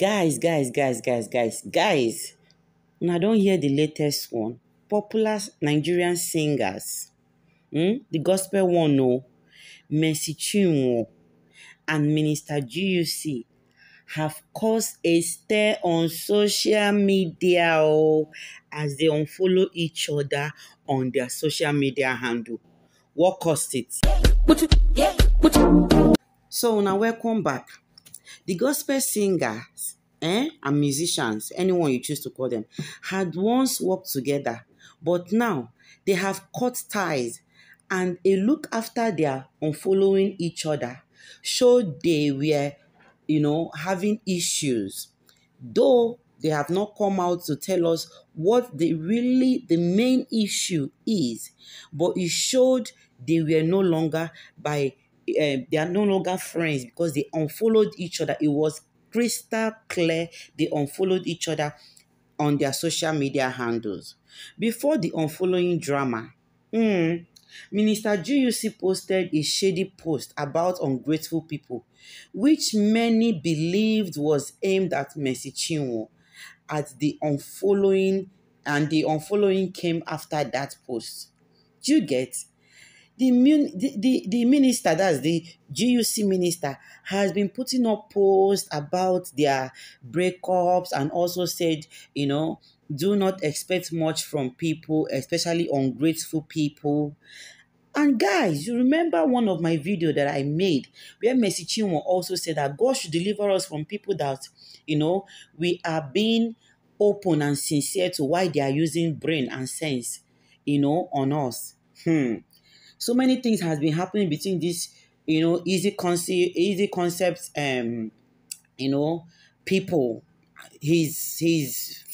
Guys, guys, guys, guys, guys, guys. Now don't hear the latest one. Popular Nigerian singers. Hmm? The gospel one, no. Mercy Chinwo and Minister GUC have caused a stir on social media oh, as they unfollow each other on their social media handle. What caused it? So now welcome back. The gospel singers eh, and musicians, anyone you choose to call them, had once worked together, but now they have cut ties and a look after their unfollowing each other showed they were, you know, having issues. Though they have not come out to tell us what the really the main issue is, but it showed they were no longer by uh, they are no longer friends because they unfollowed each other. It was crystal clear they unfollowed each other on their social media handles. Before the unfollowing drama, mm, Minister GUC posted a shady post about ungrateful people, which many believed was aimed at Mercy Chinwo. At the unfollowing, and the unfollowing came after that post. Do you get? The, the, the, the minister, that's the GUC minister, has been putting up posts about their breakups and also said, you know, do not expect much from people, especially ungrateful people. And guys, you remember one of my video that I made where Mercy Chinwo also said that God should deliver us from people that, you know, we are being open and sincere to why they are using brain and sense, you know, on us. Hmm so many things has been happening between this you know EeZee Concept EeZee Conceptz um you know people. He's he's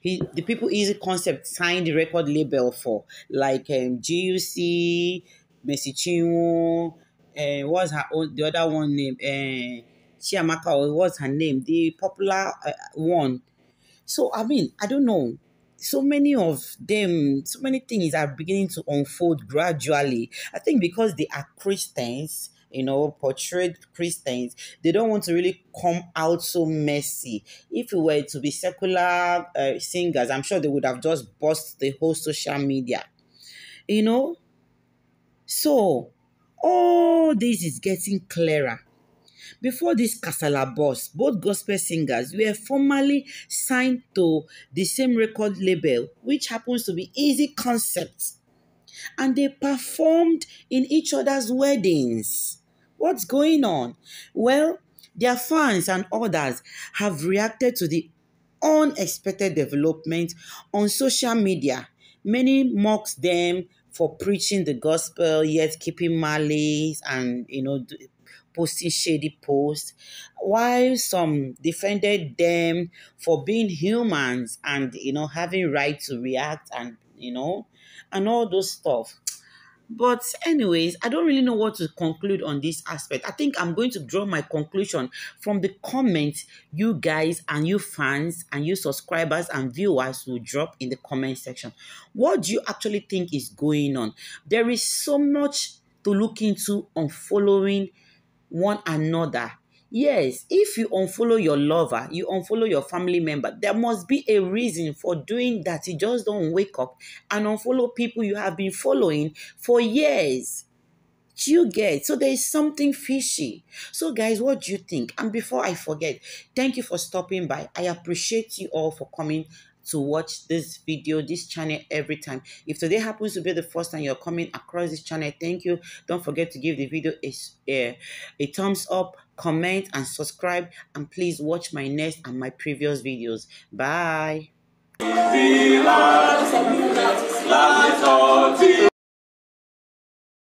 he the people EeZee Concept signed the record label for like um GUC Mercy Chinwo uh, what's her own the other one name uh, Chiamaka what's her name? The popular uh, one. So I mean I don't know so many of them, so many things are beginning to unfold gradually. I think because they are Christians, you know, portrayed Christians, they don't want to really come out so messy. If it were to be secular uh, singers, I'm sure they would have just bust the whole social media, you know. So all this is getting clearer before this Kasala boss, both gospel singers were formally signed to the same record label, which happens to be EeZee Conceptz. And they performed in each other's weddings. What's going on? Well, their fans and others have reacted to the unexpected development on social media. Many mocks them for preaching the gospel yet keeping malice and you know posting shady posts, while some defended them for being humans and you know having right to react and you know and all those stuff. But anyways, I don't really know what to conclude on this aspect. I think I'm going to draw my conclusion from the comments you guys and you fans and you subscribers and viewers will drop in the comment section. What do you actually think is going on? There is so much to look into on following one another. Yes, if you unfollow your lover, you unfollow your family member, there must be a reason for doing that. You just don't wake up and unfollow people you have been following for years. You get? So there is something fishy. So, guys, what do you think? And before I forget, thank you for stopping by. I appreciate you all for coming to watch this video, this channel every time. If today happens to be the first time you're coming across this channel, thank you. Don't forget to give the video a, a, a thumbs up, comment, and subscribe. And please watch my next and my previous videos. Bye.